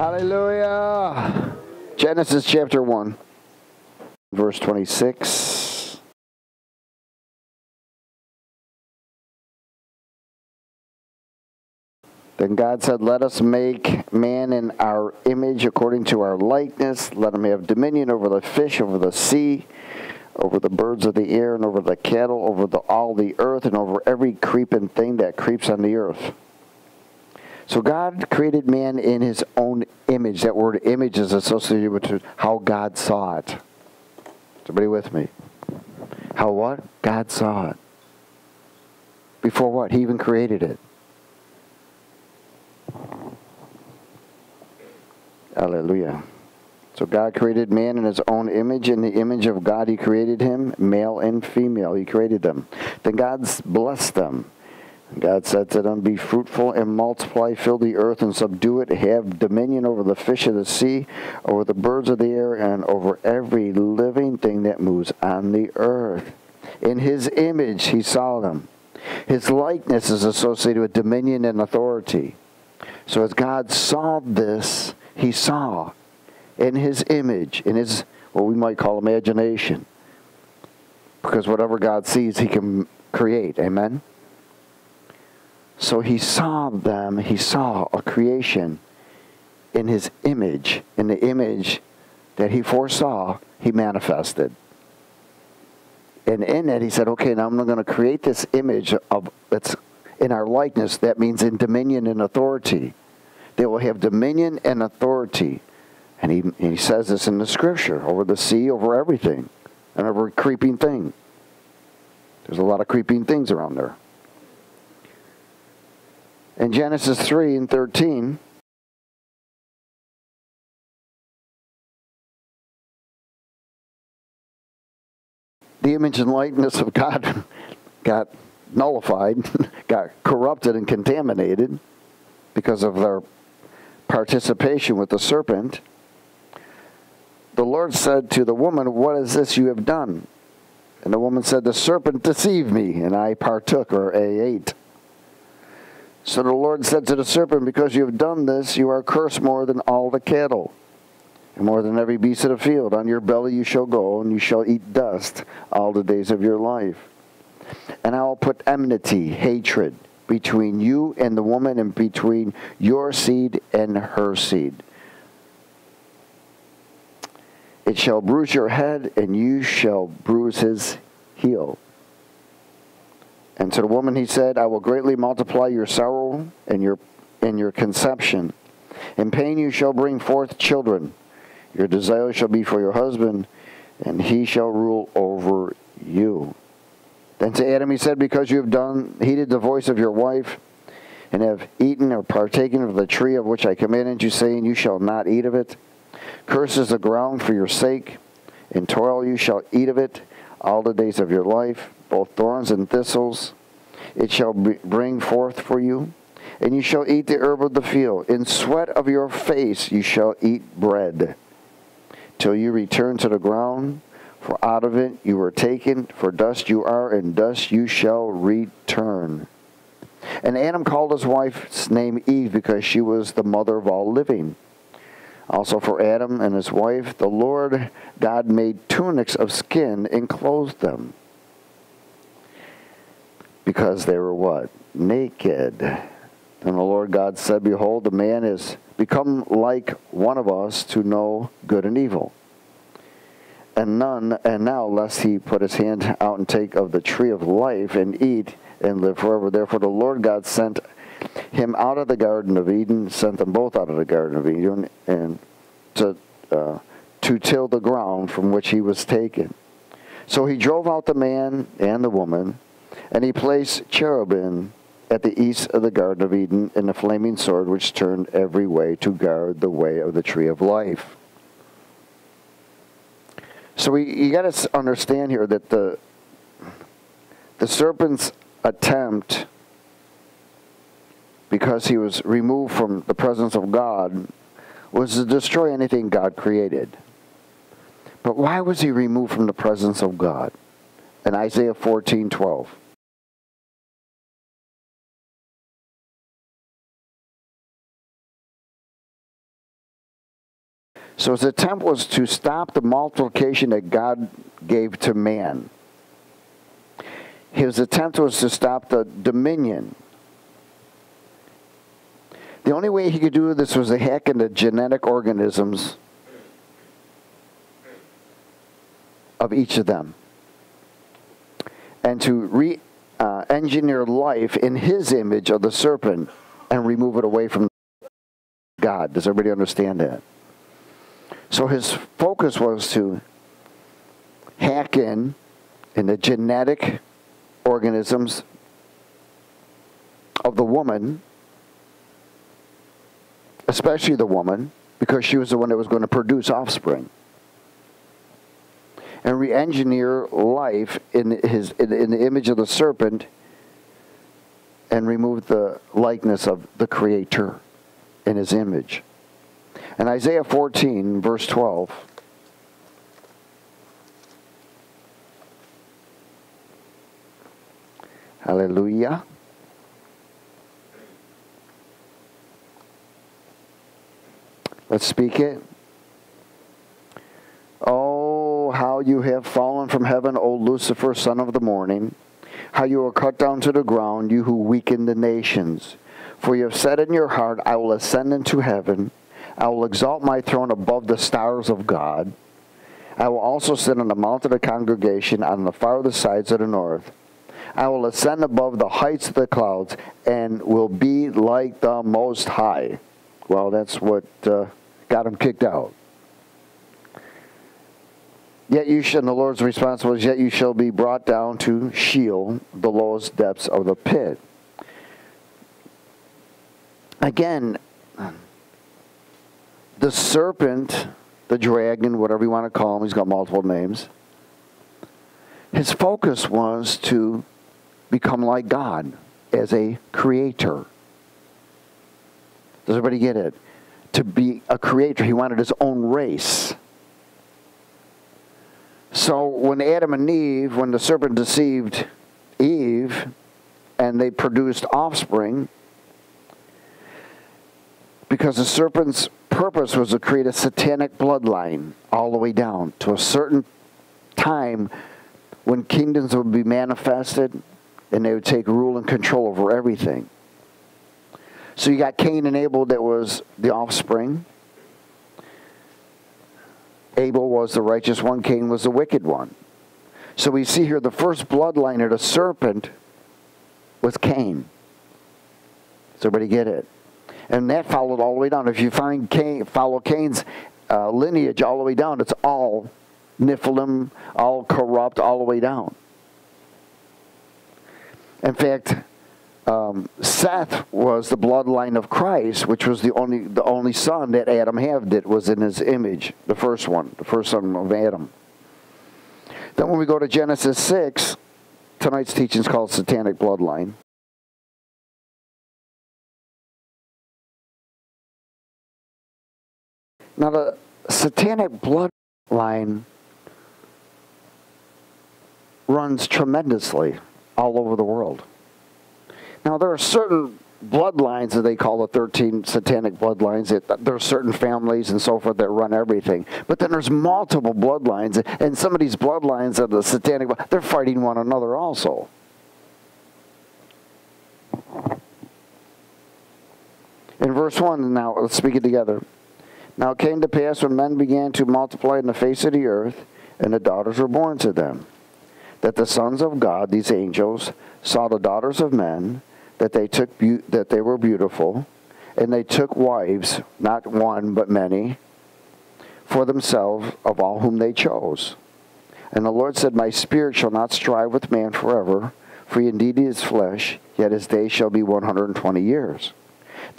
Hallelujah. Genesis chapter 1, verse 26. Then God said, Let us make man in our image according to our likeness. Let him have dominion over the fish, over the sea, over the birds of the air, and over the cattle, over the, all the earth, and over every creeping thing that creeps on the earth. So God created man in his own image. That word image is associated with how God saw it. Somebody with me? How what? God saw it. Before what? He even created it. Hallelujah. So God created man in his own image. In the image of God, he created him, male and female. He created them. Then God blessed them. God said to them, Be fruitful and multiply, fill the earth and subdue it, have dominion over the fish of the sea, over the birds of the air, and over every living thing that moves on the earth. In his image he saw them. His likeness is associated with dominion and authority. So as God saw this, he saw in his image, in his what we might call imagination. Because whatever God sees, he can create. Amen? So he saw them, he saw a creation in his image, in the image that he foresaw, he manifested. And in it, he said, okay, now I'm going to create this image of that's in our likeness. That means in dominion and authority. They will have dominion and authority. And he, he says this in the scripture over the sea, over everything, and over creeping thing. There's a lot of creeping things around there. In Genesis 3 and 13, the image and likeness of God got nullified, got corrupted and contaminated because of their participation with the serpent. The Lord said to the woman, What is this you have done? And the woman said, The serpent deceived me, and I partook or I ate. So the Lord said to the serpent, Because you have done this, you are cursed more than all the cattle, and more than every beast of the field. On your belly you shall go, and you shall eat dust all the days of your life. And I will put enmity, hatred, between you and the woman, and between your seed and her seed. It shall bruise your head, and you shall bruise his heel. And to the woman he said, I will greatly multiply your sorrow and your, and your conception. In pain you shall bring forth children. Your desire shall be for your husband, and he shall rule over you. Then to Adam he said, Because you have done heeded the voice of your wife, and have eaten or partaken of the tree of which I commanded you, saying, You shall not eat of it. Curses the ground for your sake. In toil you shall eat of it all the days of your life both thorns and thistles it shall bring forth for you. And you shall eat the herb of the field. In sweat of your face you shall eat bread, till you return to the ground. For out of it you were taken, for dust you are, and dust you shall return. And Adam called his wife's name Eve, because she was the mother of all living. Also for Adam and his wife, the Lord God made tunics of skin and clothed them because they were what? Naked. And the Lord God said, Behold, the man is become like one of us to know good and evil. And none, and now lest he put his hand out and take of the tree of life and eat and live forever. Therefore the Lord God sent him out of the Garden of Eden, sent them both out of the Garden of Eden, and to uh, to till the ground from which he was taken. So he drove out the man and the woman and he placed cherubim at the east of the Garden of Eden and a flaming sword which turned every way to guard the way of the tree of life. So we, you got to understand here that the the serpent's attempt, because he was removed from the presence of God, was to destroy anything God created. But why was he removed from the presence of God? In Isaiah 14 12. So his attempt was to stop the multiplication that God gave to man. His attempt was to stop the dominion. The only way he could do this was to hack into genetic organisms of each of them and to re uh, engineer life in his image of the serpent and remove it away from God. Does everybody understand that? So his focus was to hack in in the genetic organisms of the woman, especially the woman, because she was the one that was going to produce offspring and re-engineer life in his in, in the image of the serpent and remove the likeness of the creator in his image. And Isaiah 14 verse 12 Hallelujah. Let's speak it. Oh, how you have fallen from heaven, O Lucifer, son of the morning. How you are cut down to the ground, you who weaken the nations. For you have said in your heart, I will ascend into heaven. I will exalt my throne above the stars of God. I will also sit on the mount of the congregation on the farthest sides of the north. I will ascend above the heights of the clouds and will be like the Most High. Well, that's what uh, got him kicked out. Yet you shall, and the Lord's response was, Yet you shall be brought down to Sheol, the lowest depths of the pit. Again, the serpent, the dragon, whatever you want to call him, he's got multiple names. His focus was to become like God as a creator. Does everybody get it? To be a creator, he wanted his own race. So when Adam and Eve, when the serpent deceived Eve and they produced offspring, because the serpent's purpose was to create a satanic bloodline all the way down to a certain time when kingdoms would be manifested and they would take rule and control over everything. So you got Cain and Abel that was the offspring. Abel was the righteous one, Cain was the wicked one. So we see here the first bloodline of the serpent was Cain. Does everybody get it? And that followed all the way down. If you find Cain, follow Cain's uh, lineage all the way down, it's all Nephilim, all corrupt, all the way down. In fact, um, Seth was the bloodline of Christ, which was the only the only son that Adam had that was in his image, the first one, the first son of Adam. Then when we go to Genesis 6, tonight's teaching is called Satanic Bloodline. Now the satanic bloodline runs tremendously all over the world. Now, there are certain bloodlines that they call the 13 satanic bloodlines. That there are certain families and so forth that run everything. But then there's multiple bloodlines, and some of these bloodlines of the satanic, they're fighting one another also. In verse 1, now let's speak it together. Now it came to pass when men began to multiply in the face of the earth, and the daughters were born to them, that the sons of God, these angels, saw the daughters of men, that they took that they were beautiful, and they took wives, not one but many, for themselves of all whom they chose. And the Lord said, My spirit shall not strive with man forever, for he indeed is flesh, yet his days shall be 120 years.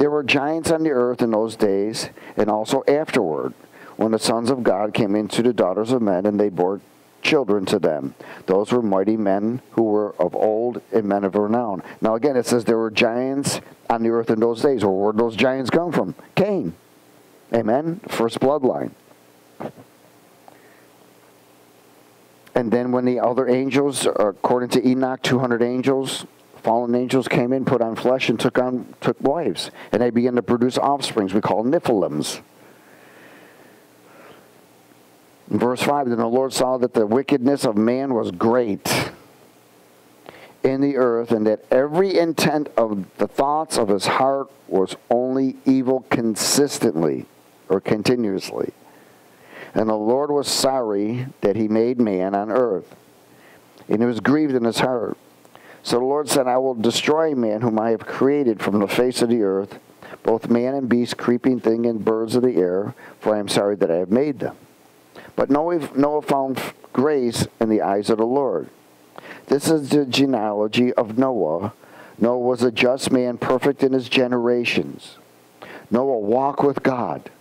There were giants on the earth in those days, and also afterward, when the sons of God came into the daughters of men, and they bore children to them. Those were mighty men who were of old and men of renown. Now, again, it says there were giants on the earth in those days. Well, where did those giants come from? Cain. Amen? First bloodline. And then when the other angels, according to Enoch, 200 angels, fallen angels came in, put on flesh, and took on took wives. And they began to produce offsprings we call Nephilims. In verse 5, then the Lord saw that the wickedness of man was great in the earth, and that every intent of the thoughts of his heart was only evil consistently or continuously. And the Lord was sorry that he made man on earth, and he was grieved in his heart. So the Lord said, I will destroy man whom I have created from the face of the earth, both man and beast, creeping thing, and birds of the air, for I am sorry that I have made them. But Noah found grace in the eyes of the Lord. This is the genealogy of Noah. Noah was a just man, perfect in his generations. Noah walked with God.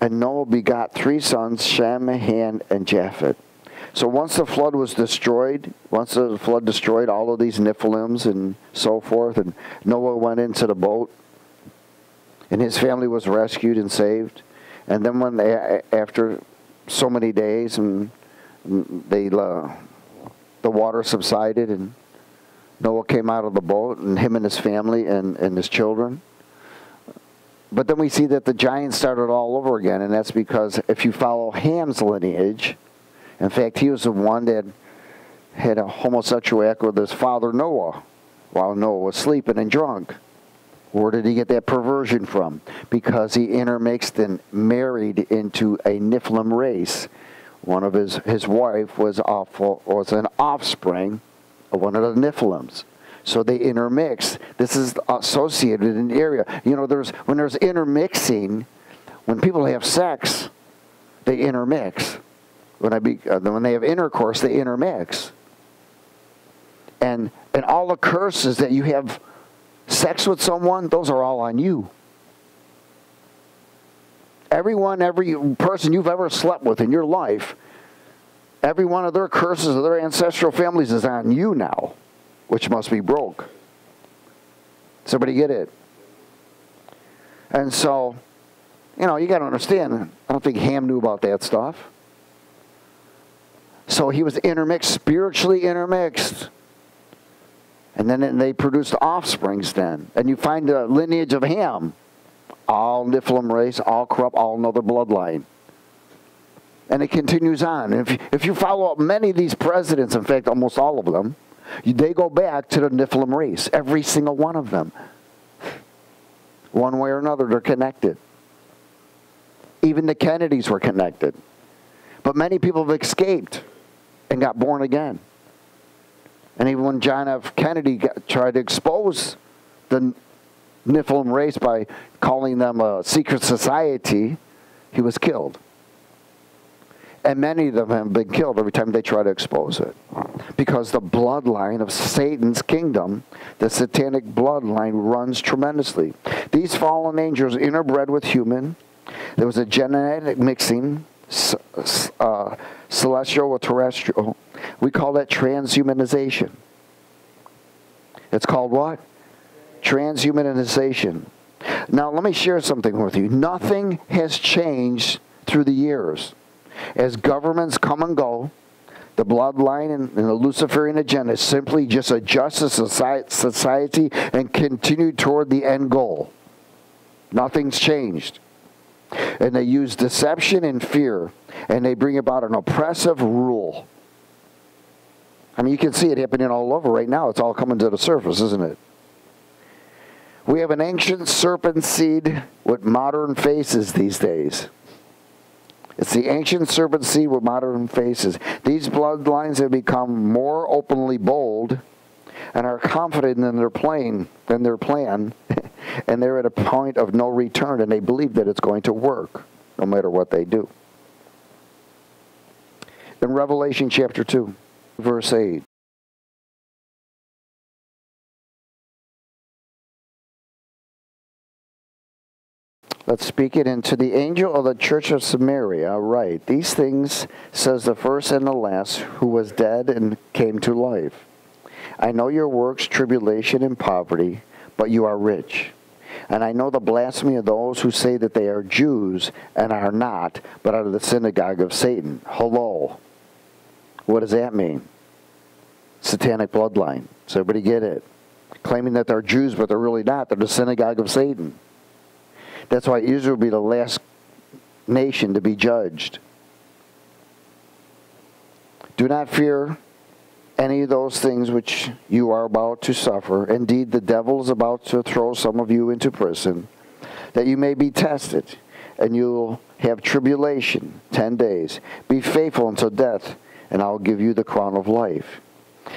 And Noah begot three sons, Shem, Ham, and Japheth. So once the flood was destroyed, once the flood destroyed all of these Nephilims and so forth, and Noah went into the boat, and his family was rescued and saved. And then when they, after so many days, and they uh, the water subsided, and Noah came out of the boat, and him and his family and, and his children. But then we see that the giants started all over again, and that's because if you follow Ham's lineage, in fact, he was the one that had a homosexual act with his father Noah while Noah was sleeping and drunk. Where did he get that perversion from? Because he intermixed and married into a Nephilim race. One of his, his wife was, awful, was an offspring of one of the Nephilims. So they intermixed. This is associated in the area. You know, there's when there's intermixing, when people have sex, they intermix. When I be, uh, when they have intercourse, they intermix. And and all the curses that you have sex with someone, those are all on you. Everyone, every person you've ever slept with in your life, every one of their curses of their ancestral families is on you now, which must be broke. Somebody get it? And so, you know, you got to understand, I don't think Ham knew about that stuff. So he was intermixed, spiritually intermixed. And then they produced offsprings then. And you find the lineage of Ham. All Nephilim race, all corrupt, all another bloodline. And it continues on. If you, if you follow up many of these presidents, in fact, almost all of them, they go back to the Nephilim race. Every single one of them. One way or another, they're connected. Even the Kennedys were connected. But many people have escaped and got born again. And even when John F. Kennedy got, tried to expose the Nephilim race by calling them a secret society, he was killed. And many of them have been killed every time they try to expose it. Because the bloodline of Satan's kingdom, the satanic bloodline, runs tremendously. These fallen angels interbred with human. There was a genetic mixing, uh, celestial or terrestrial. We call that transhumanization. It's called what? Transhumanization. Now, let me share something with you. Nothing has changed through the years. As governments come and go, the bloodline and, and the Luciferian agenda simply just adjust the society and continue toward the end goal. Nothing's changed. And they use deception and fear, and they bring about an oppressive rule. I mean, you can see it happening all over right now. It's all coming to the surface, isn't it? We have an ancient serpent seed with modern faces these days. It's the ancient serpent seed with modern faces. These bloodlines have become more openly bold and are confident in their plan, in their plan, and they're at a point of no return, and they believe that it's going to work, no matter what they do. In Revelation chapter 2, verse 8. Let's speak it into the angel of the church of Samaria. Right. These things says the first and the last, who was dead and came to life. I know your works, tribulation, and poverty, but you are rich. And I know the blasphemy of those who say that they are Jews and are not, but are the synagogue of Satan. Hello. What does that mean? Satanic bloodline. Does everybody get it? Claiming that they're Jews, but they're really not. They're the synagogue of Satan. That's why Israel will be the last nation to be judged. Do not fear any of those things which you are about to suffer. Indeed, the devil is about to throw some of you into prison, that you may be tested, and you'll have tribulation ten days. Be faithful until death, and I'll give you the crown of life.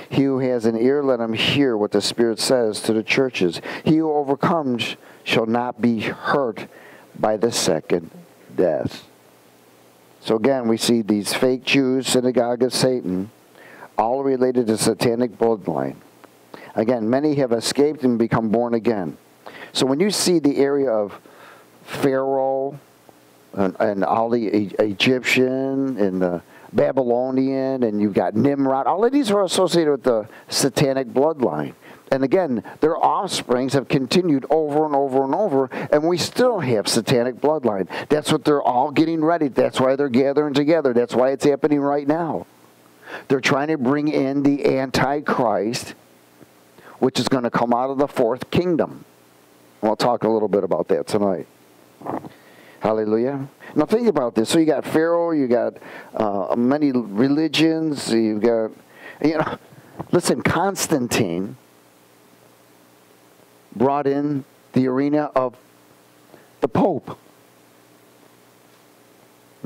He who has an ear, let him hear what the Spirit says to the churches. He who overcomes shall not be hurt by the second death. So again, we see these fake Jews, synagogue of Satan, all related to satanic bloodline. Again, many have escaped and become born again. So when you see the area of Pharaoh and, and all the e- Egyptian and the Babylonian, and you've got Nimrod, all of these are associated with the satanic bloodline. And again, their offsprings have continued over and over and over, and we still have satanic bloodline. That's what they're all getting ready. That's why they're gathering together. That's why it's happening right now. They're trying to bring in the Antichrist, which is going to come out of the fourth kingdom. We'll talk a little bit about that tonight. Hallelujah. Now think about this. So you got Pharaoh, you got uh, many religions, you've got, you know, listen, Constantine brought in the arena of the Pope.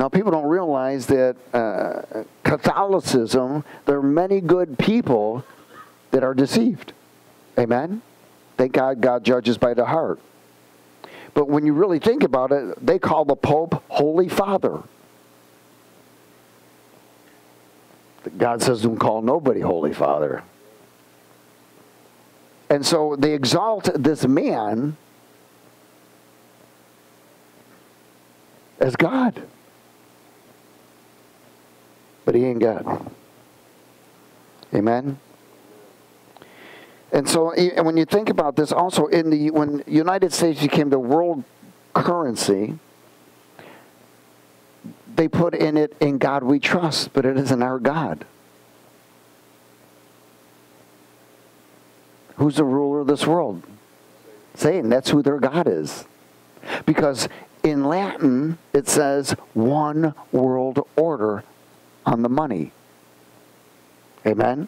Now, people don't realize that uh, Catholicism, there are many good people that are deceived. Amen? Thank God God judges by the heart. But when you really think about it, they call the Pope Holy Father. God says, don't call nobody Holy Father. And so they exalt this man as God. But he ain't God. Amen. And so and when you think about this also in the when United States became the world currency, they put in it in God we trust, but it isn't our God. Who's the ruler of this world? Satan. That's who their God is. Because in Latin, it says one world order on the money. Amen?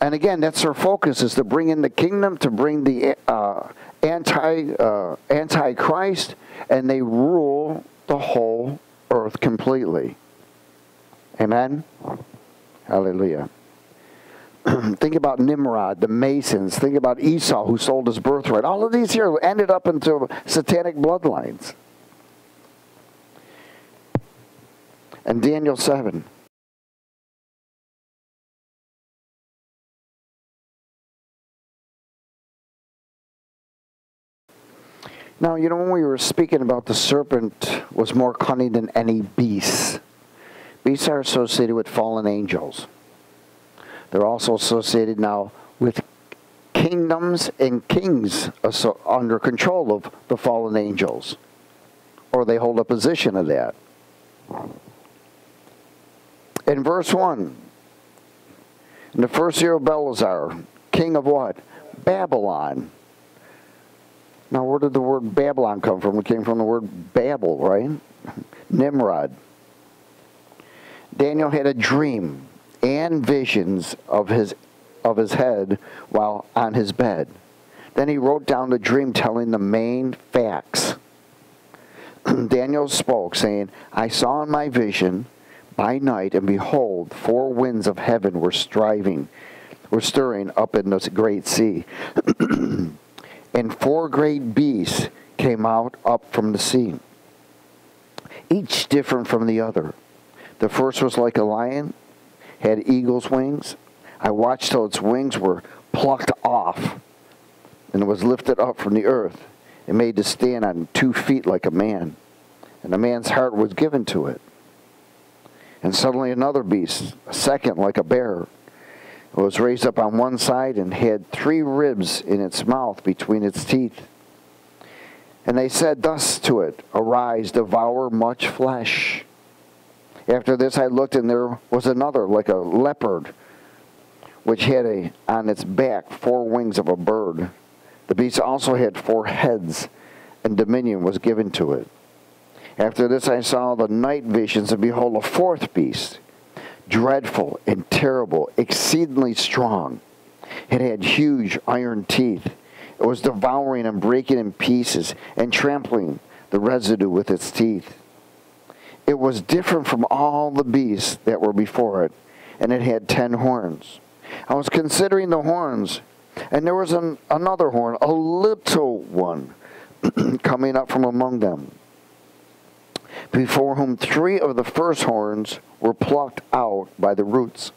And again, that's their focus is to bring in the kingdom, to bring the uh, anti uh, antichrist, and they rule the whole earth completely. Amen. Hallelujah. think about Nimrod, the Masons. Think about Esau, who sold his birthright. All of these here ended up into satanic bloodlines. And Daniel 7. Now, you know, when we were speaking about the serpent was more cunning than any beast, beasts are associated with fallen angels. They're also associated now with kingdoms and kings under control of the fallen angels, or they hold a position of that. In verse 1, in the first year of Belshazzar, king of what? Babylon. Now, where did the word Babylon come from? It came from the word Babel, right? Nimrod. Daniel had a dream and visions of his of his head while on his bed. Then he wrote down the dream telling the main facts. Daniel spoke, saying, I saw in my vision by night, and behold, four winds of heaven were striving, were stirring up in the great sea. and four great beasts came out up from the sea, each different from the other. The first was like a lion, had eagle's wings. I watched till its wings were plucked off and it was lifted up from the earth and made to stand on two feet like a man. And a man's heart was given to it. And suddenly another beast, a second like a bear, was raised up on one side and had three ribs in its mouth between its teeth. And they said thus to it, Arise, devour much flesh. After this I looked, and there was another, like a leopard, which had a, on its back four wings of a bird. The beast also had four heads, and dominion was given to it. After this I saw the night visions, and behold, a fourth beast, dreadful and terrible, exceedingly strong. It had huge iron teeth. It was devouring and breaking in pieces and trampling the residue with its teeth. It was different from all the beasts that were before it, and it had ten horns. I was considering the horns, and there was an, another horn, a little one, coming up from among them, before whom three of the first horns were plucked out by the roots.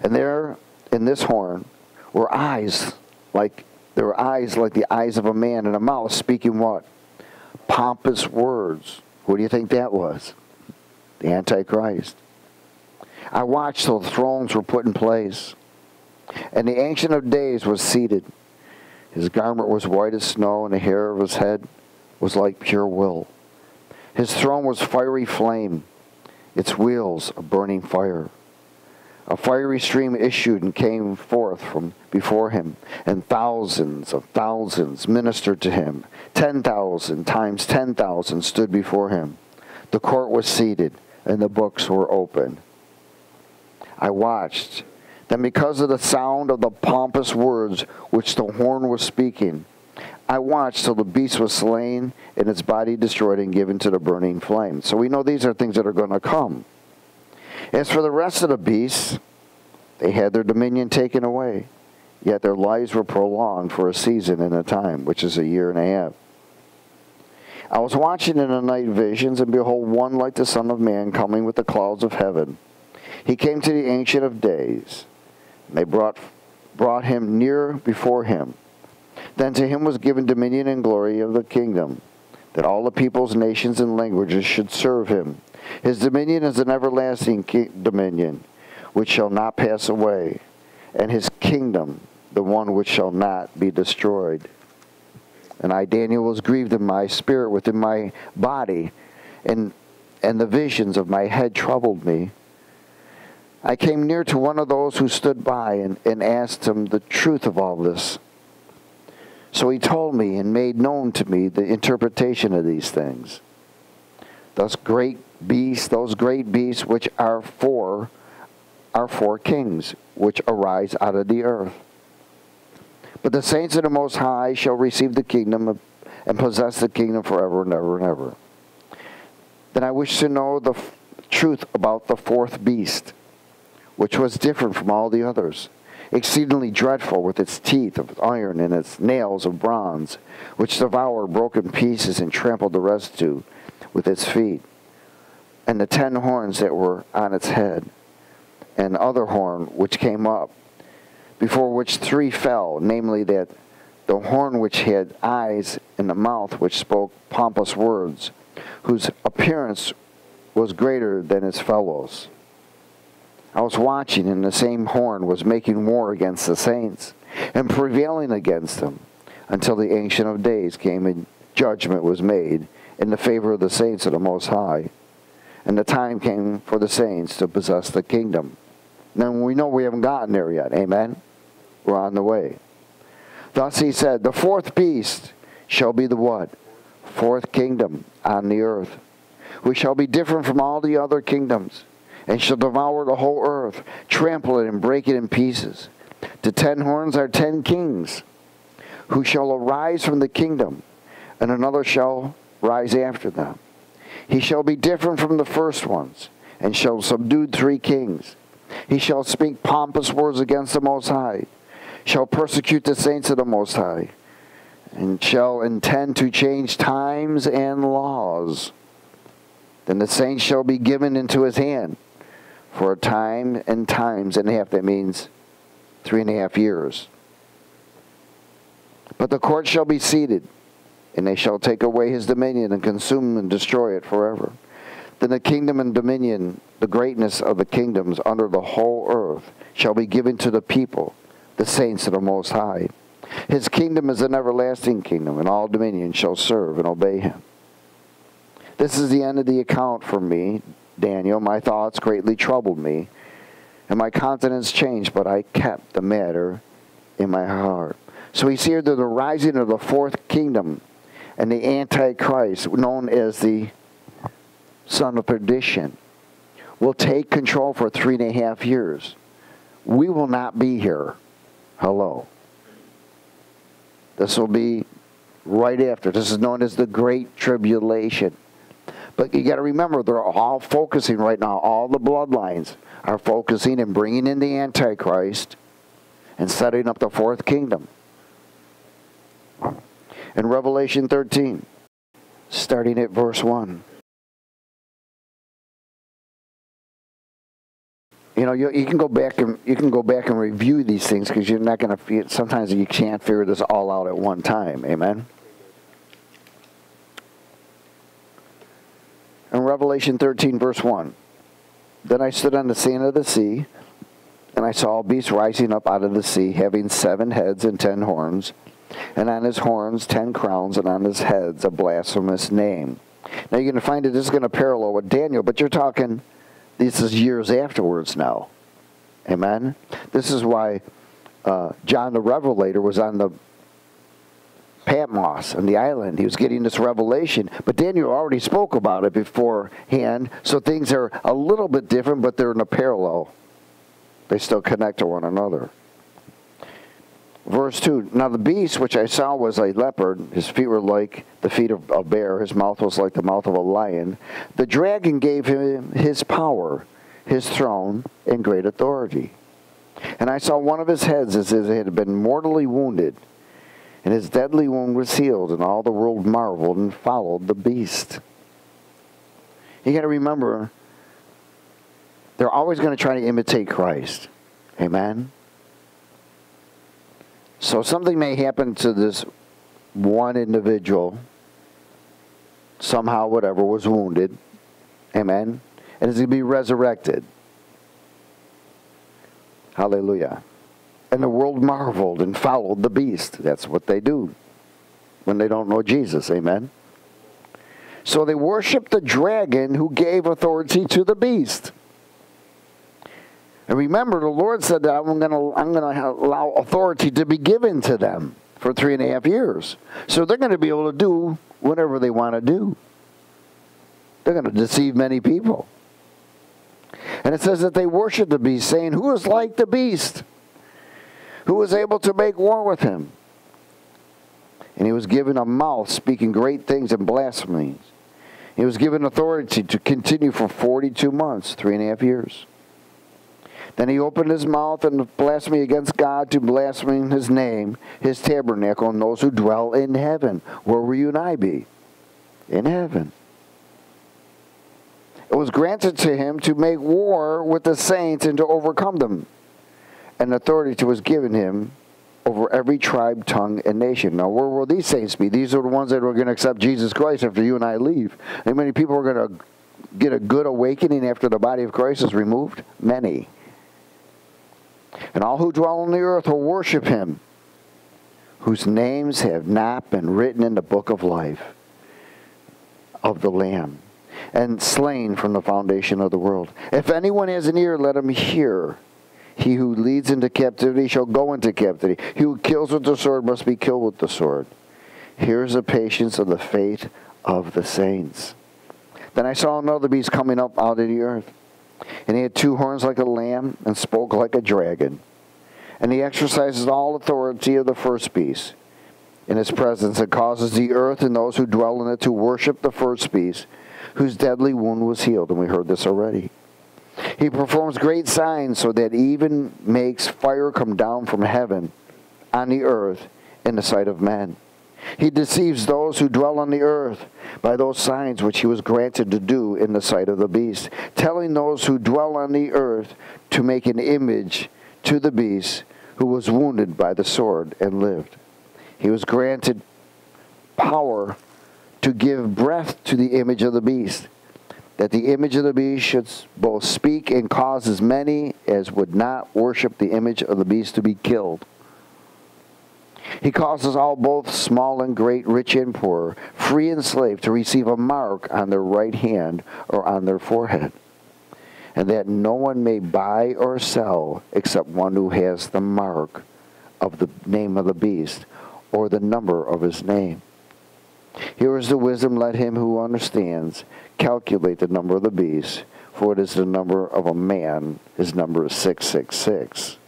And there in this horn were eyes like there were eyes like the eyes of a man and a mouth speaking what? Pompous words. What do you think that was? The Antichrist. I watched till the thrones were put in place, and the Ancient of Days was seated. His garment was white as snow, and the hair of his head was like pure wool. His throne was fiery flame, its wheels a burning fire. A fiery stream issued and came forth from before him, and thousands of thousands ministered to him. Ten thousand times ten thousand stood before him. The court was seated, and the books were open. I watched. Then, because of the sound of the pompous words which the horn was speaking, I watched till the beast was slain and its body destroyed and given to the burning flame. So we know these are things that are going to come. As for the rest of the beasts, they had their dominion taken away, yet their lives were prolonged for a season and a time, which is a year and a half. I was watching in the night visions, and behold, one like the Son of Man coming with the clouds of heaven. He came to the Ancient of Days. And they brought, brought him near before him. Then to him was given dominion and glory of the kingdom, that all the peoples, nations, and languages should serve him. His dominion is an everlasting dominion, which shall not pass away, and his kingdom the one which shall not be destroyed. And I, Daniel, was grieved in my spirit within my body, and, and the visions of my head troubled me. I came near to one of those who stood by and, and asked him the truth of all this. So he told me and made known to me the interpretation of these things. Those great beasts, those great beasts which are four, are four kings, which arise out of the earth. But the saints of the Most High shall receive the kingdom of, and possess the kingdom forever and ever and ever. Then I wish to know the truth about the fourth beast, which was different from all the others exceedingly dreadful, with its teeth of iron and its nails of bronze, which devoured broken pieces and trampled the residue with its feet, and the ten horns that were on its head, and other horn which came up, before which three fell, namely that the horn which had eyes and the mouth which spoke pompous words, whose appearance was greater than its fellows I was watching, and the same horn was making war against the saints and prevailing against them until the Ancient of Days came and judgment was made in the favor of the saints of the Most High. And the time came for the saints to possess the kingdom. Now we know we haven't gotten there yet. Amen? We're on the way. Thus he said, The fourth beast shall be the what? Fourth kingdom on the earth. We shall be different from all the other kingdoms and shall devour the whole earth, trample it and break it in pieces. The ten horns are ten kings, who shall arise from the kingdom, and another shall rise after them. He shall be different from the first ones, and shall subdue three kings. He shall speak pompous words against the Most High, shall persecute the saints of the Most High, and shall intend to change times and laws. Then the saints shall be given into his hand for a time and times and a half. That means three and a half years. But the court shall be seated, and they shall take away his dominion and consume and destroy it forever. Then the kingdom and dominion, the greatness of the kingdoms under the whole earth, shall be given to the people, the saints of the Most High. His kingdom is an everlasting kingdom, and all dominion shall serve and obey him. This is the end of the account for me, Daniel, my thoughts greatly troubled me, and my countenance changed, but I kept the matter in my heart. So see here the rising of the fourth kingdom and the Antichrist, known as the son of perdition, will take control for three and a half years. We will not be here. Hello. This will be right after. This is known as the Great Tribulation. But you got to remember, they're all focusing right now, all the bloodlines are focusing and bringing in the Antichrist and setting up the fourth kingdom. In Revelation 13, starting at verse 1. You know, you, you can go back and you can go back and review these things because you're not going to. Sometimes you can't figure this all out at one time. Amen. In Revelation 13, verse 1, then I stood on the sand of the sea, and I saw a beast rising up out of the sea, having seven heads and ten horns, and on his horns ten crowns, and on his heads a blasphemous name. Now you're going to find that this going to parallel with Daniel, but you're talking this is years afterwards now. Amen? This is why uh, John the Revelator was on the Patmos on the island. He was getting this revelation, but Daniel already spoke about it beforehand, so things are a little bit different, but they're in a parallel. They still connect to one another. Verse 2 Now the beast which I saw was a leopard. His feet were like the feet of a bear. His mouth was like the mouth of a lion. The dragon gave him his power, his throne, and great authority. And I saw one of his heads as if it had been mortally wounded. And his deadly wound was healed, and all the world marveled and followed the beast. You got to remember, they're always going to try to imitate Christ. Amen? So something may happen to this one individual, somehow, whatever, was wounded. Amen. And is going to be resurrected. Hallelujah. And the world marveled and followed the beast. That's what they do when they don't know Jesus. Amen. So they worship the dragon who gave authority to the beast. And remember, the Lord said that I'm going to I'm going to allow authority to be given to them for three and a half years. So they're going to be able to do whatever they want to do. They're going to deceive many people. And it says that they worship the beast, saying, Who is like the beast? Who is able to make war with him? And he was given a mouth speaking great things and blasphemies. He was given authority to continue for 42 months, three and a half years. Then he opened his mouth and blasphemy against God to blaspheme his name, his tabernacle, and those who dwell in heaven. Where will you and I be? In heaven. It was granted to him to make war with the saints and to overcome them. And authority to was given him over every tribe, tongue, and nation. Now, where will these saints be? These are the ones that are going to accept Jesus Christ after you and I leave. How many people are going to get a good awakening after the body of Christ is removed? Many and all who dwell on the earth will worship him, whose names have not been written in the book of life of the Lamb, and slain from the foundation of the world. If anyone has an ear, let him hear. He who leads into captivity shall go into captivity. He who kills with the sword must be killed with the sword. Here's the patience of the faith of the saints. Then I saw another beast coming up out of the earth and he had two horns like a lamb and spoke like a dragon. And he exercises all authority of the first beast in his presence and causes the earth and those who dwell in it to worship the first beast, whose deadly wound was healed. And we heard this already. He performs great signs so that even makes fire come down from heaven on the earth in the sight of men. He deceives those who dwell on the earth by those signs which he was granted to do in the sight of the beast, telling those who dwell on the earth to make an image to the beast who was wounded by the sword and lived. He was granted power to give breath to the image of the beast, that the image of the beast should both speak and cause as many as would not worship the image of the beast to be killed. He causes all, both small and great, rich and poor, free and slave, to receive a mark on their right hand or on their forehead, and that no one may buy or sell except one who has the mark of the name of the beast or the number of his name. Here is the wisdom. Let him who understands calculate the number of the beast, for it is the number of a man, his number is 666.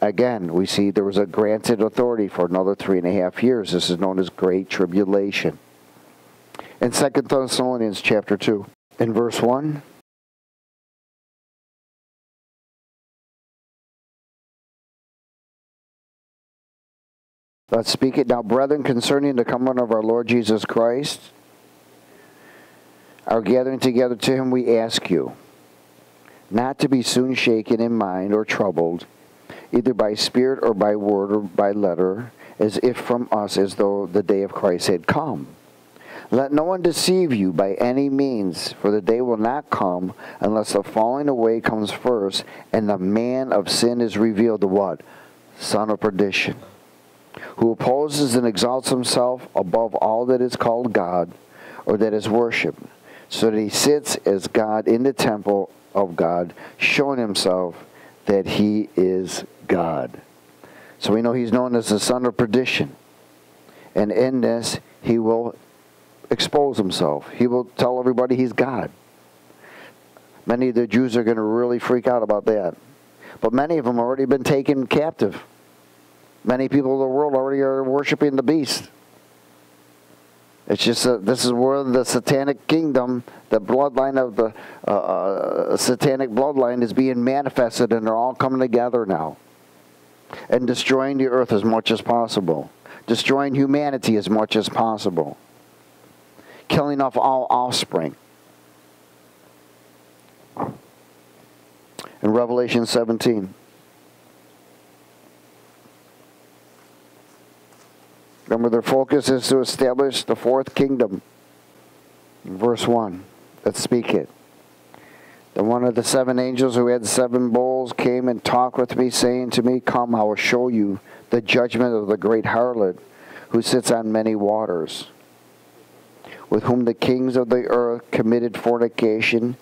Again, we see there was a granted authority for another three and a half years. This is known as Great Tribulation. In 2 Thessalonians chapter 2, in verse 1, Let's speak it now, brethren, concerning the coming of our Lord Jesus Christ, our gathering together to him, we ask you not to be soon shaken in mind or troubled, either by spirit or by word or by letter, as if from us, as though the day of Christ had come. Let no one deceive you by any means, for the day will not come unless the falling away comes first, and the man of sin is revealed, the what? Son of perdition, who opposes and exalts himself above all that is called God or that is worshipped so that he sits as God in the temple of God, showing himself that he is God. So we know he's known as the son of perdition. And in this, he will expose himself. He will tell everybody he's God. Many of the Jews are going to really freak out about that. But many of them have already been taken captive. Many people in the world already are worshiping the beast. It's just a, this is where the satanic kingdom, the bloodline of the uh, uh, satanic bloodline, is being manifested, and they're all coming together now and destroying the earth as much as possible, destroying humanity as much as possible, killing off all offspring. In Revelation 17. Remember, their focus is to establish the fourth kingdom. Verse 1. Let's speak it. Then one of the seven angels who had seven bowls came and talked with me, saying to me, Come, I will show you the judgment of the great harlot who sits on many waters, with whom the kings of the earth committed fornication,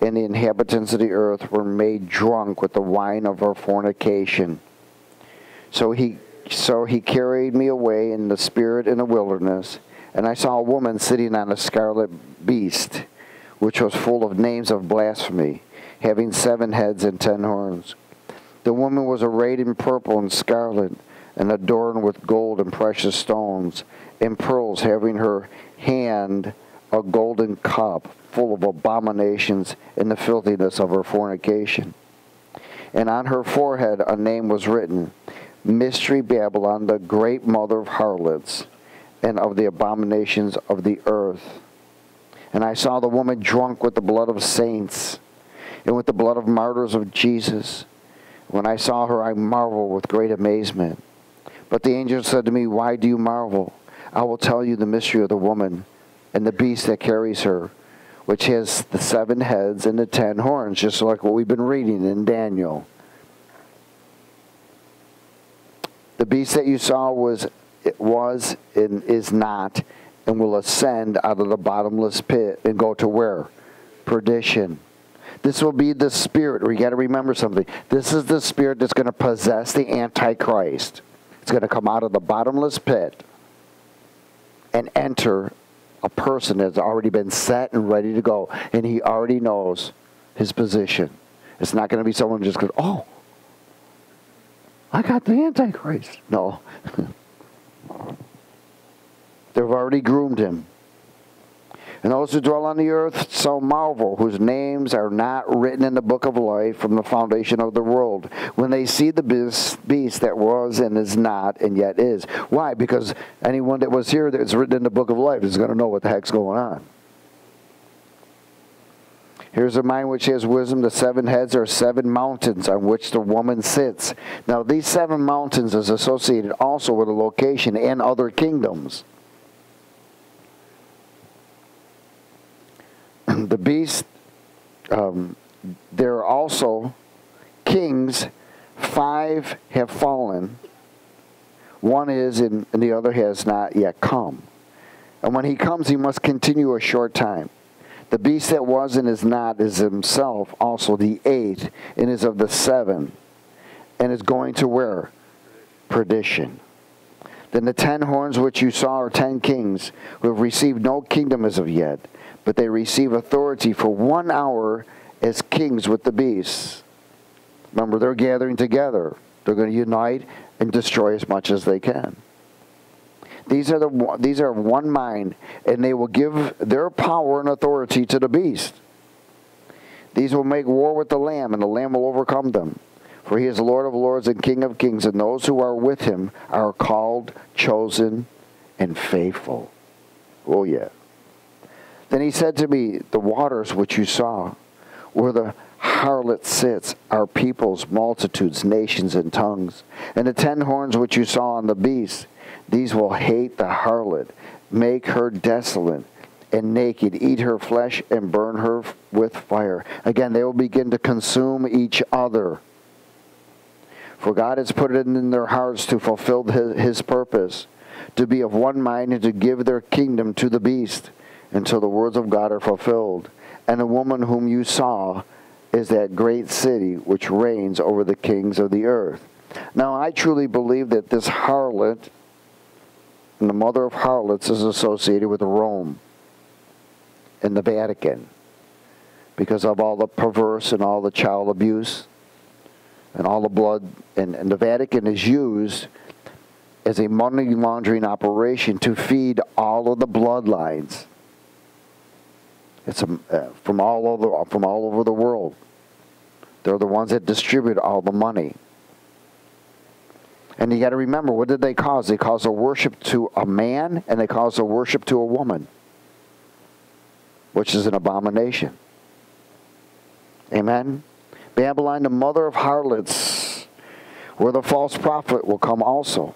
and the inhabitants of the earth were made drunk with the wine of her fornication. So he so he carried me away in the spirit in the wilderness, and I saw a woman sitting on a scarlet beast, which was full of names of blasphemy, having seven heads and ten horns. The woman was arrayed in purple and scarlet, and adorned with gold and precious stones, and pearls, having her hand a golden cup full of abominations and the filthiness of her fornication. And on her forehead a name was written Mystery Babylon, the great mother of harlots and of the abominations of the earth. And I saw the woman drunk with the blood of saints and with the blood of martyrs of Jesus. When I saw her, I marveled with great amazement. But the angel said to me, Why do you marvel? I will tell you the mystery of the woman and the beast that carries her, which has the seven heads and the ten horns, just like what we've been reading in Daniel. The beast that you saw was it was and is not and will ascend out of the bottomless pit and go to where? Perdition. This will be the spirit. We got to remember something. This is the spirit that's going to possess the Antichrist. It's going to come out of the bottomless pit and enter a person that's already been set and ready to go. And he already knows his position. It's not going to be someone just goes, oh, I got the Antichrist. No. They've already groomed him. And those who dwell on the earth shall marvel, whose names are not written in the book of life from the foundation of the world, when they see the beast that was and is not and yet is. Why? Because anyone that was here that's written in the book of life is going to know what the heck's going on. Here's a mind which has wisdom. The seven heads are seven mountains on which the woman sits. Now, these seven mountains is associated also with a location and other kingdoms. the beast, um, there are also kings. Five have fallen. One is, and the other has not yet come. And when he comes, he must continue a short time. The beast that was and is not is himself also the eighth and is of the seven and is going to where? Perdition. Then the ten horns which you saw are ten kings who have received no kingdom as of yet, but they receive authority for one hour as kings with the beasts. Remember, they're gathering together. They're going to unite and destroy as much as they can. These are the these are one mind, and they will give their power and authority to the beast. These will make war with the Lamb, and the Lamb will overcome them. For he is Lord of lords and King of kings, and those who are with him are called, chosen, and faithful. Oh, yeah. Then he said to me, The waters which you saw, where the harlot sits, are peoples, multitudes, nations, and tongues. And the ten horns which you saw on the beast, these will hate the harlot, make her desolate and naked, eat her flesh, and burn her with fire. Again, they will begin to consume each other. For God has put it in their hearts to fulfill his, his purpose, to be of one mind and to give their kingdom to the beast until the words of God are fulfilled. And the woman whom you saw is that great city which reigns over the kings of the earth. Now, I truly believe that this harlot, and the mother of harlots, is associated with Rome and the Vatican because of all the perverse and all the child abuse and all the blood. And, and the Vatican is used as a money laundering operation to feed all of the bloodlines. It's a, uh, from all over from all over the world. They're the ones that distribute all the money. And you got to remember, what did they cause? They caused a worship to a man, and they caused a worship to a woman, which is an abomination. Amen. Babylon, the mother of harlots, where the false prophet will come also.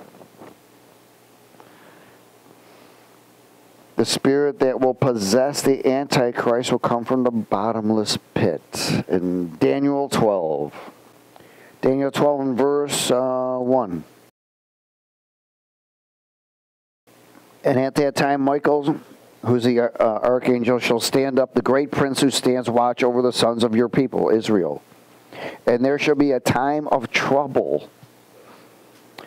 The spirit that will possess the Antichrist will come from the bottomless pit. In Daniel 12. Daniel 12 and verse uh, 1. And at that time, Michael, who's the uh, archangel, shall stand up, the great prince who stands watch over the sons of your people, Israel. And there shall be a time of trouble,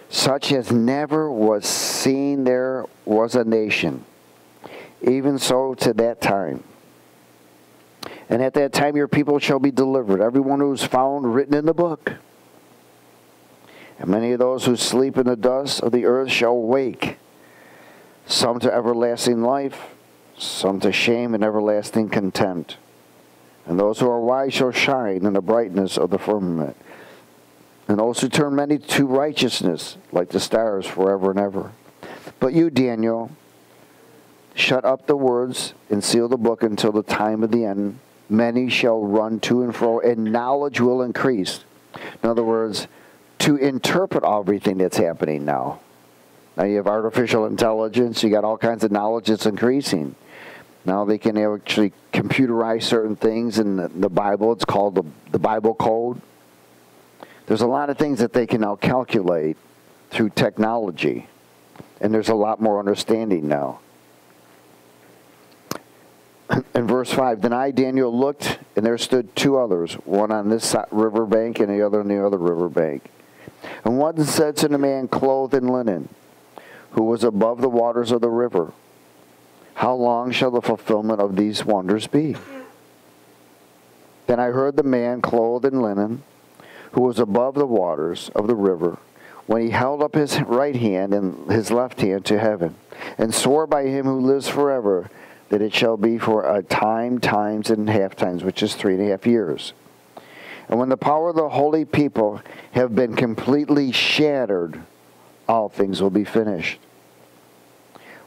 such as never was seen there was a nation even so to that time. And at that time your people shall be delivered, everyone who is found written in the book. And many of those who sleep in the dust of the earth shall wake, some to everlasting life, some to shame and everlasting contempt. And those who are wise shall shine in the brightness of the firmament. And those who turn many to righteousness, like the stars forever and ever. But you, Daniel, Shut up the words and seal the book until the time of the end. Many shall run to and fro, and knowledge will increase. In other words, to interpret everything that's happening now. Now you have artificial intelligence, you got all kinds of knowledge that's increasing. Now they can actually computerize certain things in the, the Bible. It's called the, the Bible Code. There's a lot of things that they can now calculate through technology. And there's a lot more understanding now in verse 5 Then I, Daniel, looked, and there stood two others, one on this river bank and the other on the other river bank. And one said to the man clothed in linen, who was above the waters of the river, How long shall the fulfillment of these wonders be? Then I heard the man clothed in linen, who was above the waters of the river, when he held up his right hand and his left hand to heaven, and swore by him who lives forever that it shall be for a time, times, and half times, which is three and a half years. And when the power of the holy people have been completely shattered, all things will be finished.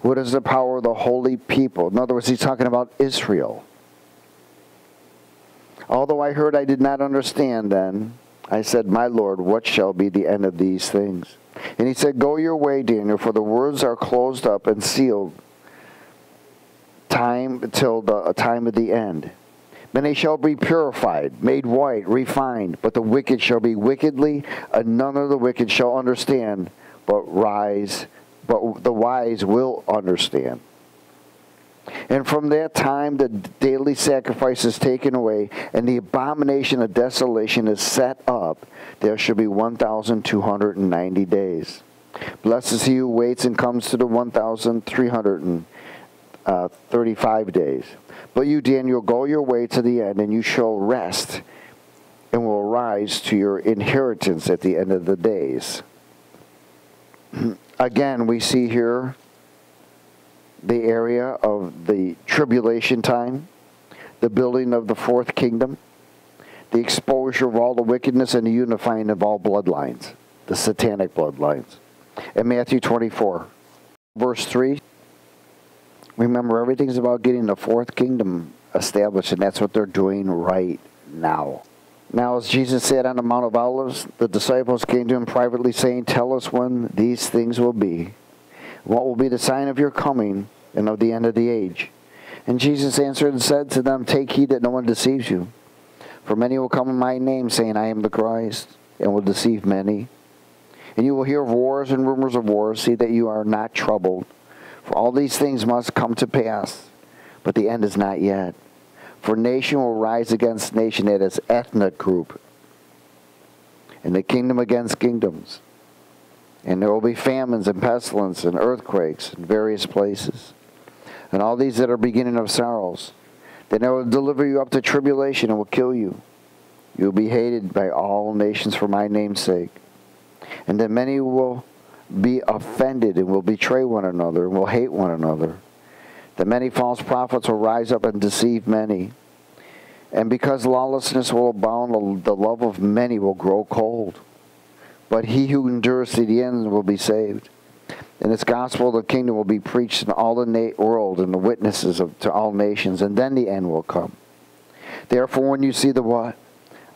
What is the power of the holy people? In other words, he's talking about Israel. Although I heard I did not understand then, I said, My Lord, what shall be the end of these things? And he said, Go your way, Daniel, for the words are closed up and sealed time till the time of the end. They shall be purified, made white, refined, but the wicked shall be wickedly, and none of the wicked shall understand, but rise, but the wise will understand. And from that time the daily sacrifice is taken away, and the abomination of desolation is set up. There shall be 1,290 days. Blessed is he who waits and comes to the 1,300 uh, 35 days. But you, Daniel, go your way to the end, and you shall rest and will rise to your inheritance at the end of the days. Again, we see here the area of the tribulation time, the building of the fourth kingdom, the exposure of all the wickedness, and the unifying of all bloodlines, the satanic bloodlines. In Matthew 24, verse 3, remember everything's about getting the fourth kingdom established, and that's what they're doing right now. Now, as Jesus said on the Mount of Olives, the disciples came to him privately, saying, Tell us when these things will be. What will be the sign of your coming and of the end of the age? And Jesus answered and said to them, Take heed that no one deceives you. For many will come in my name, saying, I am the Christ, and will deceive many. And you will hear of wars and rumors of wars. See that you are not troubled. For all these things must come to pass, but the end is not yet. For nation will rise against nation, that is, ethnic group, and the kingdom against kingdoms. And there will be famines and pestilence and earthquakes in various places. And all these that are beginning of sorrows. Then I will deliver you up to tribulation and will kill you. You will be hated by all nations for my name's sake. And then many will be offended and will betray one another and will hate one another that many false prophets will rise up and deceive many. And because lawlessness will abound, the love of many will grow cold. But he who endures to the end will be saved. And this gospel of the kingdom will be preached in all the world and the witnesses of, to all nations, and then the end will come. Therefore, when you see the what?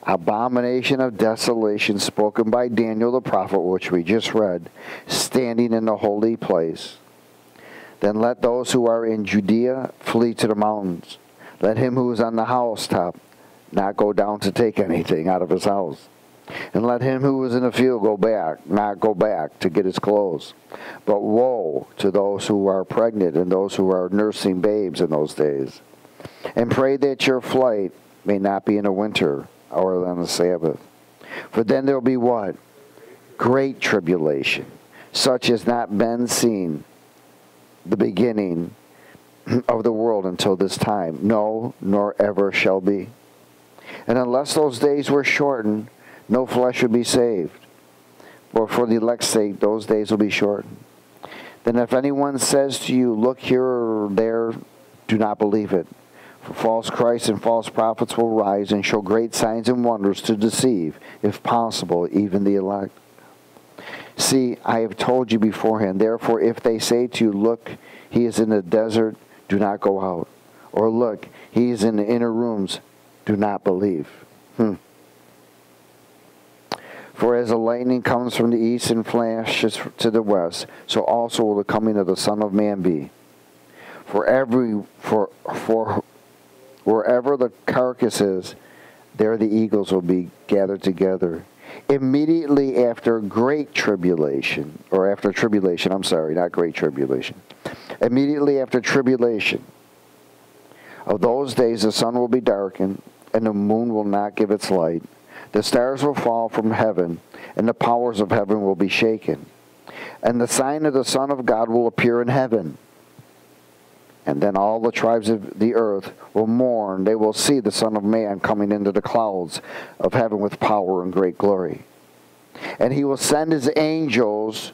Abomination of desolation spoken by Daniel the prophet, which we just read, standing in the holy place then let those who are in Judea flee to the mountains. Let him who is on the housetop not go down to take anything out of his house. And let him who is in the field go back, not go back to get his clothes. But woe to those who are pregnant and those who are nursing babes in those days. And pray that your flight may not be in the winter or on the Sabbath. For then there will be what? Great tribulation, such as has not been seen the beginning of the world until this time. No, nor ever shall be. And unless those days were shortened, no flesh would be saved. For for the elect's sake, those days will be shortened. Then if anyone says to you, Look here or there, do not believe it. For false Christs and false prophets will rise and show great signs and wonders to deceive, if possible, even the elect. See, I have told you beforehand. Therefore, if they say to you, Look, he is in the desert, do not go out. Or look, he is in the inner rooms, do not believe. Hmm. For as the lightning comes from the east and flashes to the west, so also will the coming of the Son of Man be. For every for for wherever the carcass is, there the eagles will be gathered together immediately after great tribulation, or after tribulation, I'm sorry, not great tribulation. Immediately after tribulation of those days, the sun will be darkened, and the moon will not give its light. The stars will fall from heaven, and the powers of heaven will be shaken. And the sign of the Son of God will appear in heaven and then all the tribes of the earth will mourn. They will see the Son of Man coming into the clouds of heaven with power and great glory. And he will send his angels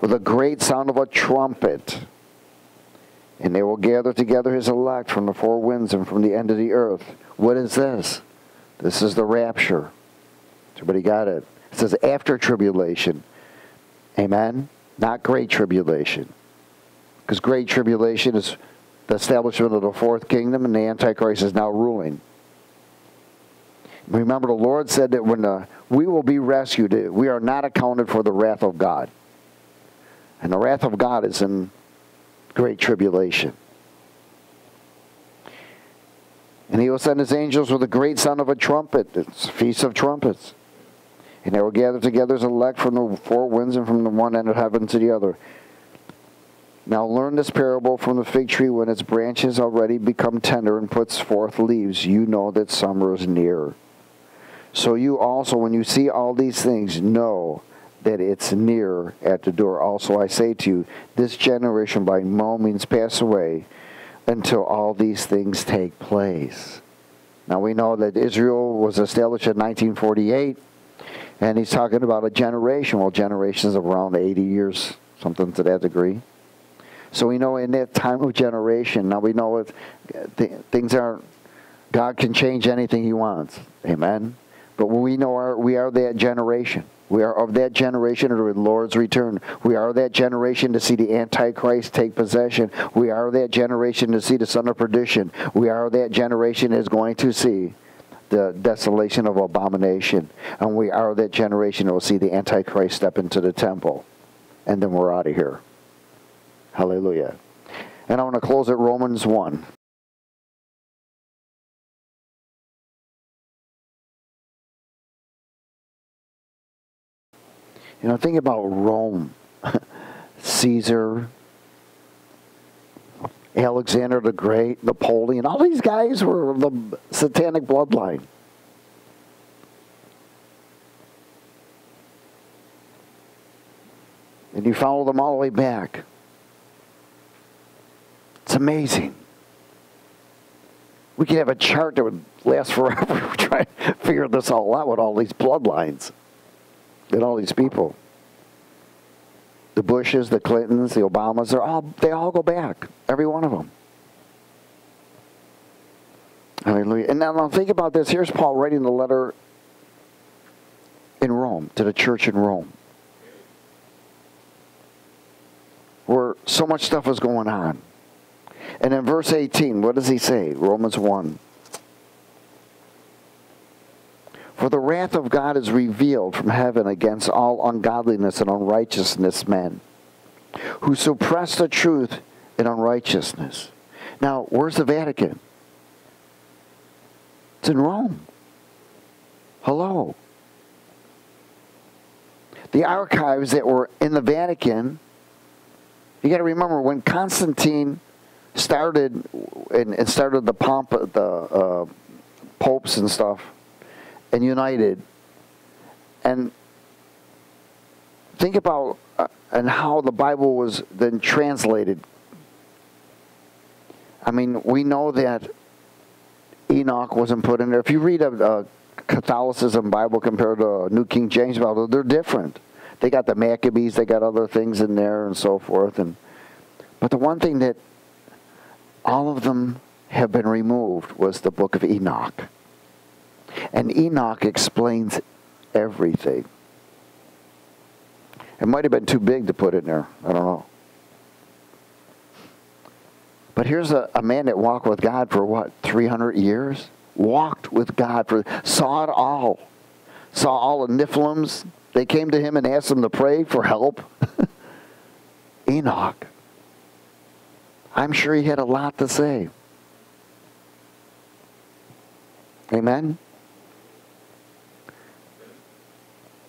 with a great sound of a trumpet. And they will gather together his elect from the four winds and from the end of the earth. What is this? This is the rapture. Everybody got it? It says after tribulation. Amen? Not great tribulation. Because great tribulation is the establishment of the fourth kingdom, and the Antichrist is now ruling. Remember, the Lord said that when the, uh, we will be rescued, we are not accounted for the wrath of God. And the wrath of God is in great tribulation. And he will send his angels with a great sound of a trumpet. It's a feast of trumpets. And they will gather together as elect from the four winds and from the one end of heaven to the other. Now learn this parable from the fig tree when its branches already become tender and puts forth leaves. You know that summer is near. So you also, when you see all these things, know that it's near at the door. Also, I say to you, this generation by no means pass away until all these things take place. Now, we know that Israel was established in 1948, and he's talking about a generation. Well, generations of around 80 years, something to that degree. So we know in that time of generation, now we know it, uh, th- things aren't, God can change anything he wants. Amen. But we know our, we are that generation. We are of that generation of the Lord's return. We are that generation to see the Antichrist take possession. We are that generation to see the son of perdition. We are that generation that is going to see the desolation of abomination. And we are that generation that will see the Antichrist step into the temple. And then we're out of here. Hallelujah. And I want to close at Romans 1. You know, think about Rome, Caesar, Alexander the Great, Napoleon. All these guys were the satanic bloodline. And you follow them all the way back. Amazing. We could have a chart that would last forever trying to figure this all out with all these bloodlines and all these people. The Bushes, the Clintons, the Obamas, they're all, they all go back. Every one of them. Hallelujah. And now, think about this. Here's Paul writing the letter in Rome, to the church in Rome, where so much stuff was going on. And in verse 18, what does he say? Romans 1. For the wrath of God is revealed from heaven against all ungodliness and unrighteousness men, who suppress the truth in unrighteousness. Now, where's the Vatican? It's in Rome. Hello. The archives that were in the Vatican, you got to remember when Constantine started and, and started the pomp of the uh, popes and stuff and united. And think about uh, and how the Bible was then translated. I mean, we know that Enoch wasn't put in there. If you read a, a Catholicism Bible compared to New King James Bible, they're different. They got the Maccabees, they got other things in there and so forth. And but the one thing that all of them have been removed was the book of Enoch. And Enoch explains everything. It might have been too big to put in there. I don't know. But here's a, a man that walked with God for what, 300 years? Walked with God for, saw it all. Saw all the Nephilims. They came to him and asked him to pray for help. Enoch. I'm sure he had a lot to say. Amen?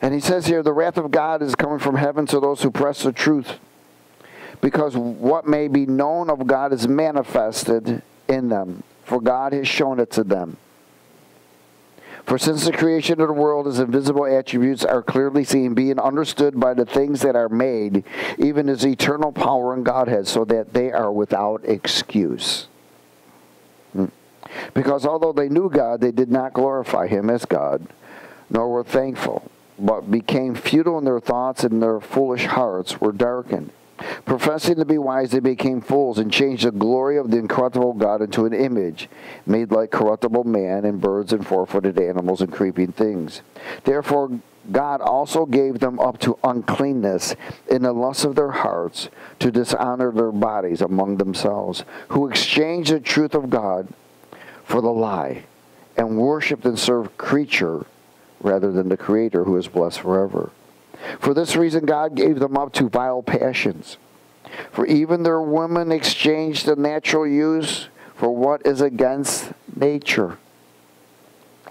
And he says here, the wrath of God is coming from heaven to those who press the truth. Because what may be known of God is manifested in them, for God has shown it to them. For since the creation of the world, his invisible attributes are clearly seen, being understood by the things that are made, even his eternal power and Godhead, so that they are without excuse. Hmm. Because although they knew God, they did not glorify him as God, nor were thankful but became futile in their thoughts, and their foolish hearts were darkened. Professing to be wise, they became fools and changed the glory of the incorruptible God into an image made like corruptible man and birds and four footed animals and creeping things. Therefore, God also gave them up to uncleanness in the lust of their hearts to dishonor their bodies among themselves, who exchanged the truth of God for the lie and worshiped and served creature rather than the Creator who is blessed forever. For this reason, God gave them up to vile passions. For even their women exchanged the natural use for what is against nature.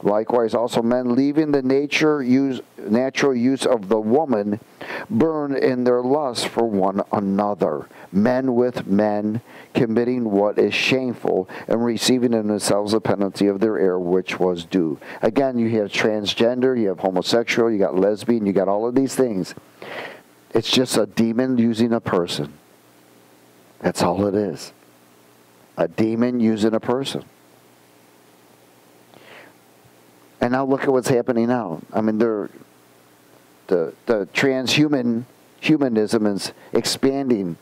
Likewise, also men leaving the nature use, natural use of the woman burn in their lust for one another. Men with men committing what is shameful and receiving in themselves the penalty of their error which was due. Again, you have transgender, you have homosexual, you got lesbian, you got all of these things. It's just a demon using a person. That's all it is. A demon using a person. And now look at what's happening now. I mean, the, the transhuman humanism is expanding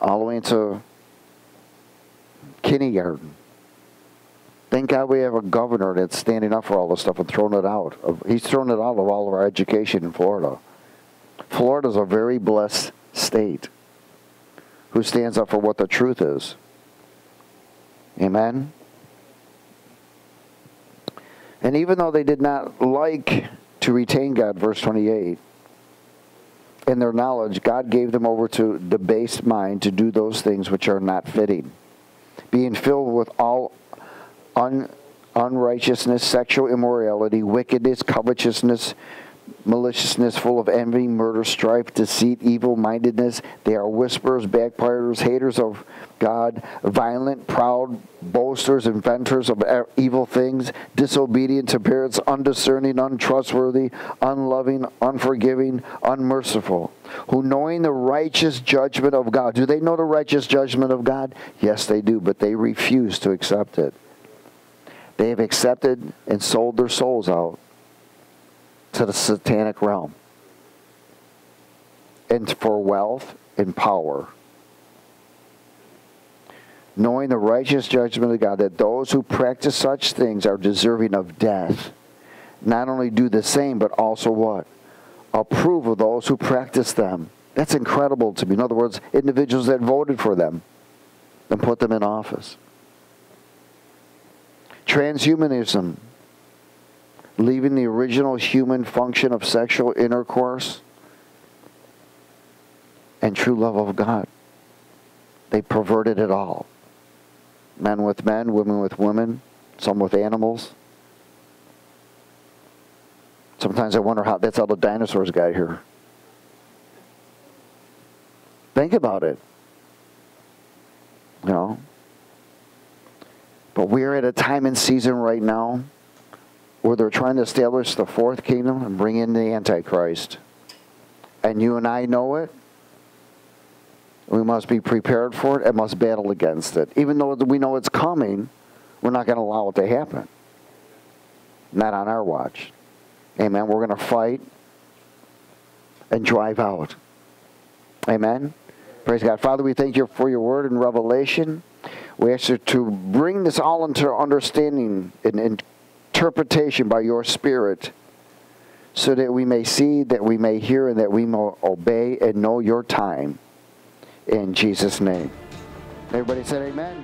all the way into kindergarten. Thank God we have a governor that's standing up for all this stuff and throwing it out. He's thrown it out of all of our education in Florida. Florida's a very blessed state who stands up for what the truth is. Amen? And even though they did not like to retain God, verse 28, in their knowledge, God gave them over to the base mind to do those things which are not fitting, being filled with all un, unrighteousness, sexual immorality, wickedness, covetousness, maliciousness, full of envy, murder, strife, deceit, evil mindedness. They are whisperers, backbiters, haters of God, violent, proud, boasters, inventors of evil things, disobedient to parents, undiscerning, untrustworthy, unloving, unforgiving, unmerciful, who knowing the righteous judgment of God. Do they know the righteous judgment of God? Yes, they do, but they refuse to accept it. They have accepted and sold their souls out to the satanic realm and for wealth and power. Knowing the righteous judgment of God, that those who practice such things are deserving of death. Not only do the same, but also what? Approve of those who practice them. That's incredible to me. In other words, individuals that voted for them and put them in office. Transhumanism, leaving the original human function of sexual intercourse and true love of God. They perverted it all. Men with men, women with women, some with animals. Sometimes I wonder how that's how the dinosaurs got here. Think about it. You know, but we're at a time and season right now where they're trying to establish the fourth kingdom and bring in the Antichrist. And you and I know it. We must be prepared for it and must battle against it. Even though we know it's coming, we're not going to allow it to happen. Not on our watch. Amen. We're going to fight and drive out. Amen. Praise God. Father, we thank you for your word and Revelation. We ask you to bring this all into understanding and interpretation by your Spirit so that we may see, that we may hear, and that we may obey and know your time. In Jesus' name. Everybody said amen.